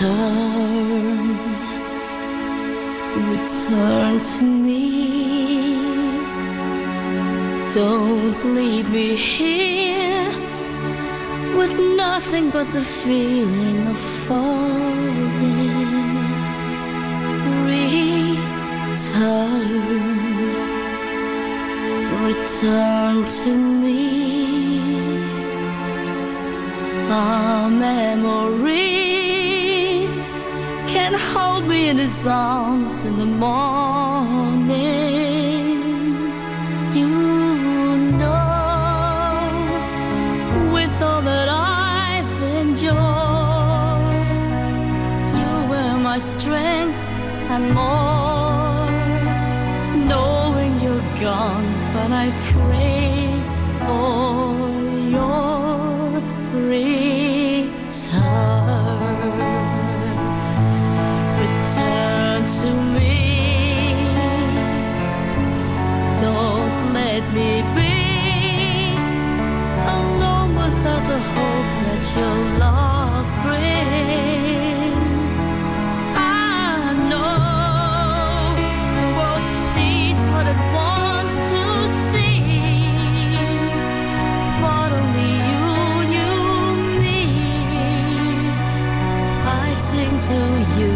Return, return to me. Don't leave me here with nothing but the feeling of falling. Return, return to me. A memory hold me in his arms in the morning. You know, with all that I've enjoyed, you were my strength and more. Knowing you're gone, but I pray for your return. To see, but only you knew me. I sing to you